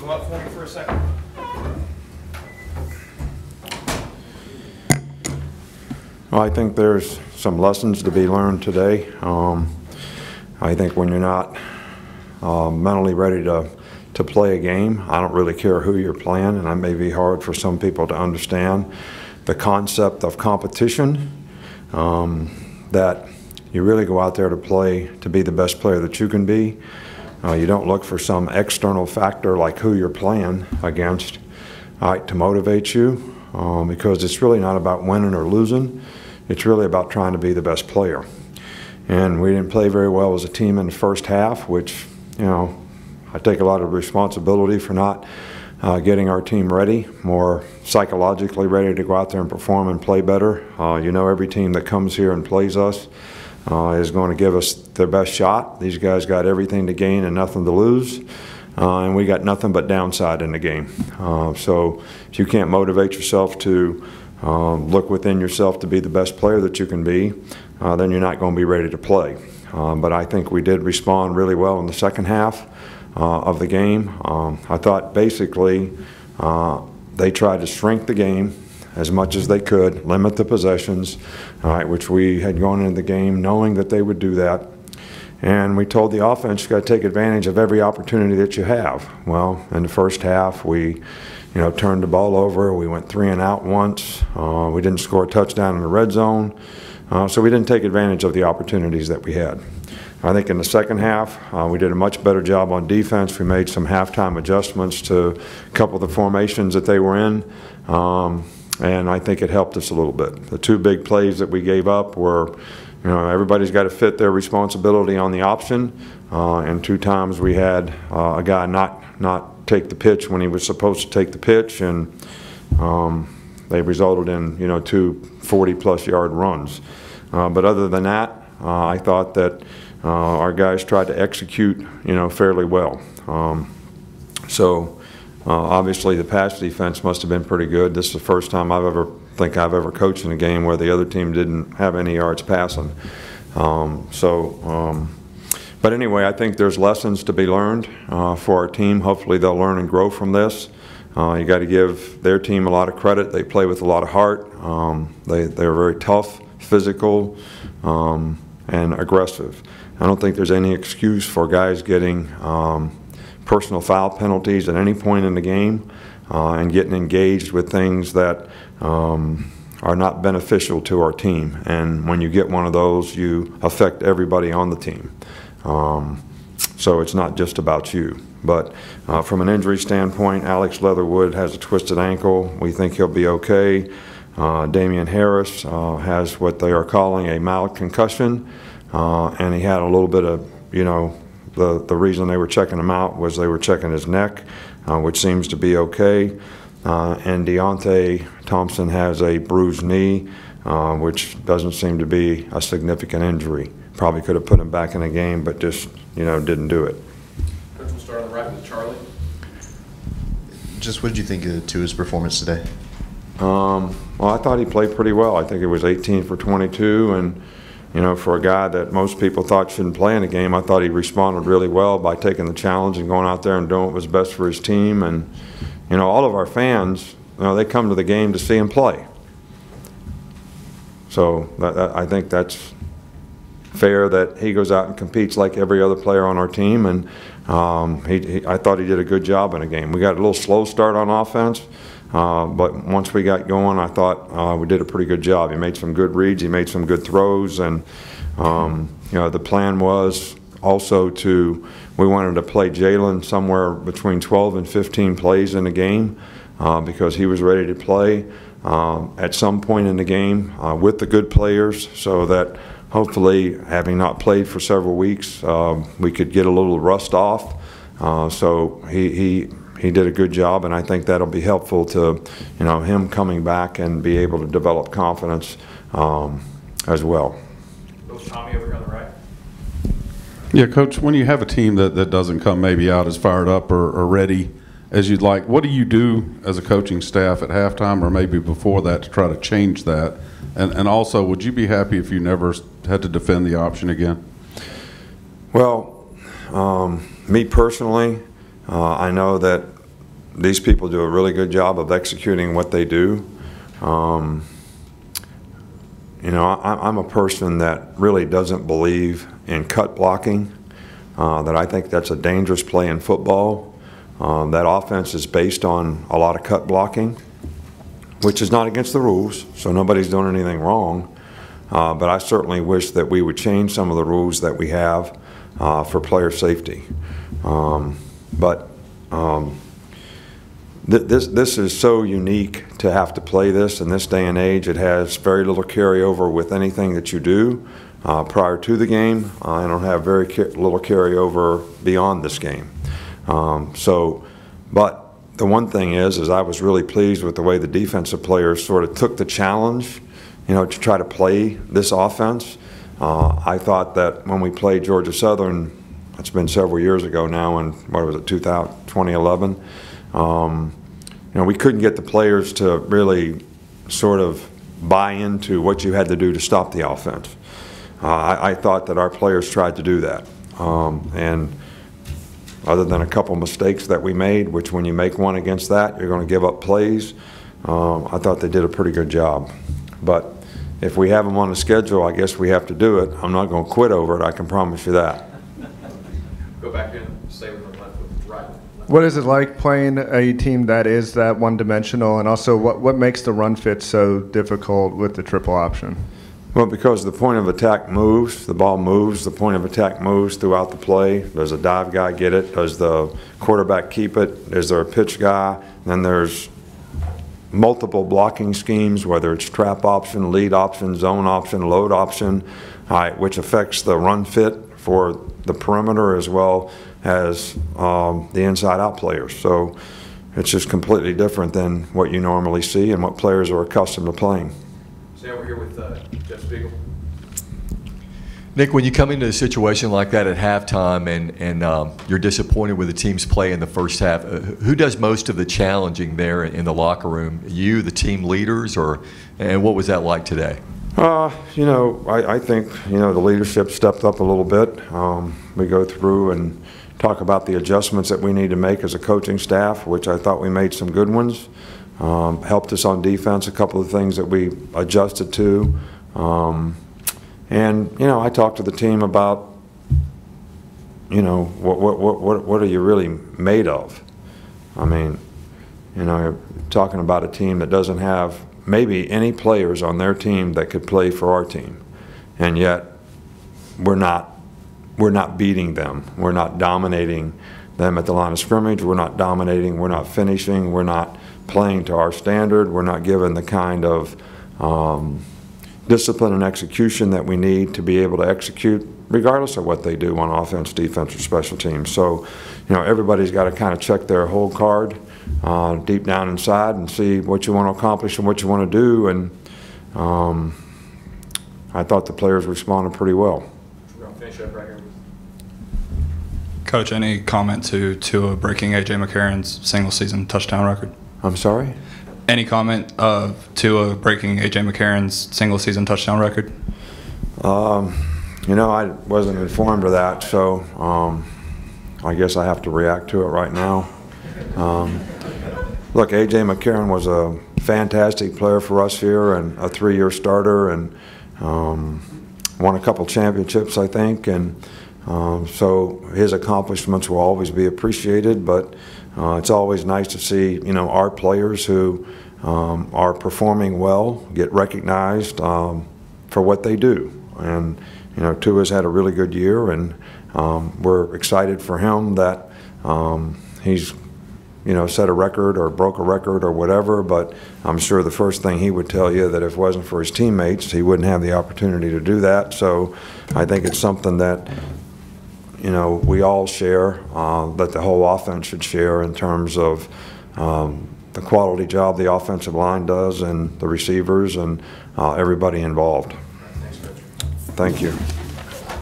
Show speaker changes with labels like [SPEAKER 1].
[SPEAKER 1] Come up for me for a second.
[SPEAKER 2] Well, I think there's some lessons to be learned today. Um, I think when you're not uh, mentally ready to, to play a game, I don't really care who you're playing, and that may be hard for some people to understand the concept of competition. Um, that you really go out there to play to be the best player that you can be. Uh, you don't look for some external factor like who you're playing against right, to motivate you um, because it's really not about winning or losing. It's really about trying to be the best player. And we didn't play very well as a team in the first half, which, you know, I take a lot of responsibility for not uh, getting our team ready, more psychologically ready to go out there and perform and play better. Uh, you know, every team that comes here and plays us uh, is going to give us their best shot. These guys got everything to gain and nothing to lose. Uh, and we got nothing but downside in the game. Uh, so if you can't motivate yourself to um, look within yourself to be the best player that you can be, uh, then you're not going to be ready to play. Um, but I think we did respond really well in the second half uh, of the game. Um, I thought basically uh, they tried to shrink the game as much as they could, limit the possessions, all right, which we had gone into the game knowing that they would do that. And we told the offense, you got to take advantage of every opportunity that you have. Well, in the first half, we, you know, turned the ball over. We went three and out once. Uh, we didn't score a touchdown in the red zone. Uh, so we didn't take advantage of the opportunities that we had. I think in the second half, uh, we did a much better job on defense. We made some halftime adjustments to a couple of the formations that they were in. Um, and I think it helped us a little bit. The two big plays that we gave up were, you know, everybody's got to fit their responsibility on the option, uh, and two times we had uh, a guy not not take the pitch when he was supposed to take the pitch, and um, they resulted in you know two 40-plus yard runs. Uh, but other than that, uh, I thought that uh, our guys tried to execute you know fairly well. Um, so. Uh, obviously, the pass defense must have been pretty good. This is the first time I've ever think I've ever coached in a game where the other team didn't have any yards passing. Um, so, um, but anyway, I think there's lessons to be learned uh, for our team. Hopefully, they'll learn and grow from this. Uh, you got to give their team a lot of credit. They play with a lot of heart. Um, they they're very tough, physical, um, and aggressive. I don't think there's any excuse for guys getting um, personal foul penalties at any point in the game uh, and getting engaged with things that um, are not beneficial to our team. And when you get one of those, you affect everybody on the team. Um, so it's not just about you. But uh, from an injury standpoint, Alex Leatherwood has a twisted ankle. We think he'll be okay. Uh, Damien Harris uh, has what they are calling a mild concussion, uh, and he had a little bit of, you know, the, the reason they were checking him out was they were checking his neck, uh, which seems to be okay. Uh, and Deionte Thompson has a bruised knee, uh, which doesn't seem to be a significant injury. Probably could have put him back in the game, but just, you know, didn't do it.
[SPEAKER 1] Coach, we'll start on the right with Charlie.
[SPEAKER 3] Just what did you think of Tua's performance today?
[SPEAKER 2] Um, well, I thought he played pretty well. I think it was 18 for 22, and you know, for a guy that most people thought shouldn't play in a game, I thought he responded really well by taking the challenge and going out there and doing what was best for his team. And, you know, all of our fans, you know, they come to the game to see him play. So that, that, I think that's fair that he goes out and competes like every other player on our team. And um, he, he, I thought he did a good job in the game. We got a little slow start on offense. Uh, but once we got going, I thought uh, we did a pretty good job. He made some good reads, he made some good throws, and um, you know the plan was also to we wanted to play Jalen somewhere between 12 and 15 plays in the game uh, because he was ready to play um, at some point in the game uh, with the good players, so that hopefully, having not played for several weeks, um, we could get a little rust off. Uh, so he, he he did a good job, and I think that'll be helpful to, you know, him coming back and be able to develop confidence um, as well.
[SPEAKER 1] Coach Tommy over here on the right.
[SPEAKER 4] Yeah, Coach, when you have a team that, that doesn't come maybe out as fired up or, or ready as you'd like, what do you do as a coaching staff at halftime or maybe before that to try to change that? And, and also, would you be happy if you never had to defend the option again?
[SPEAKER 2] Well, um, me personally, uh, I know that these people do a really good job of executing what they do. Um, you know, I, I'm a person that really doesn't believe in cut blocking. Uh, that I think that's a dangerous play in football. Um, that offense is based on a lot of cut blocking, which is not against the rules, so nobody's doing anything wrong. Uh, but I certainly wish that we would change some of the rules that we have uh, for player safety. Um, but um, th- this this is so unique to have to play this in this day and age. It has very little carryover with anything that you do uh, prior to the game. I don't have very little carryover beyond this game. Um, so, but the one thing is, is I was really pleased with the way the defensive players sort of took the challenge, you know, to try to play this offense. Uh, I thought that when we played Georgia Southern, it's been several years ago now, in what was it, 2011. Um, you know, we couldn't get the players to really sort of buy into what you had to do to stop the offense. Uh, I, I thought that our players tried to do that. Um, and other than a couple mistakes that we made, which when you make one against that, you're going to give up plays, um, I thought they did a pretty good job. But if we have them on the schedule, I guess we have to do it. I'm not going to quit over it, I can promise you that.
[SPEAKER 1] Go back in, stay with the left with right. left.
[SPEAKER 5] What is it like playing a team that is that one-dimensional, and also what, what makes the run fit so difficult with the triple option?
[SPEAKER 2] Well, because the point of attack moves, the ball moves, the point of attack moves throughout the play. Does a dive guy get it? Does the quarterback keep it? Is there a pitch guy? Then there's multiple blocking schemes, whether it's trap option, lead option, zone option, load option, which affects the run fit for the perimeter as well as um, the inside-out players. So it's just completely different than what you normally see and what players are accustomed to playing.
[SPEAKER 1] Stay over here with uh, Jeff Spiegel.
[SPEAKER 6] Nick, when you come into a situation like that at halftime and, and um, you're disappointed with the team's play in the first half, uh, who does most of the challenging there in the locker room? You, the team leaders, or and what was that like today?
[SPEAKER 2] Uh, you know, I, I think, you know, the leadership stepped up a little bit. Um, we go through and talk about the adjustments that we need to make as a coaching staff, which I thought we made some good ones. Um, helped us on defense, a couple of things that we adjusted to. Um, and, you know, I talked to the team about, you know, what, what, what, what are you really made of? I mean, you know, talking about a team that doesn't have maybe any players on their team that could play for our team. And yet, we're not, we're not beating them. We're not dominating them at the line of scrimmage. We're not dominating. We're not finishing. We're not playing to our standard. We're not given the kind of um, discipline and execution that we need to be able to execute regardless of what they do on offense, defense, or special teams. So, you know, everybody's got to kind of check their hole card uh, deep down inside and see what you want to accomplish and what you want to do. And um, I thought the players responded pretty well.
[SPEAKER 1] We're going to finish up right here
[SPEAKER 7] Coach, any comment to Tua breaking AJ McCarron's single season touchdown record?
[SPEAKER 2] I'm sorry?
[SPEAKER 7] Any comment of Tua breaking AJ McCarron's single season touchdown record?
[SPEAKER 2] Um, you know, I wasn't informed of that, so um, I guess I have to react to it right now. Um, look, A.J. McCarron was a fantastic player for us here and a three-year starter and um, won a couple championships, I think. And um, so his accomplishments will always be appreciated, but uh, it's always nice to see, you know, our players who um, are performing well get recognized um, for what they do. And, you know, Tua's had a really good year, and um, we're excited for him that um, he's, you know, set a record or broke a record or whatever. But I'm sure the first thing he would tell you that if it wasn't for his teammates, he wouldn't have the opportunity to do that. So I think it's something that, you know, we all share, uh, that the whole offense should share in terms of um, the quality job the offensive line does and the receivers and uh, everybody involved.
[SPEAKER 1] Thanks.
[SPEAKER 2] Thank you.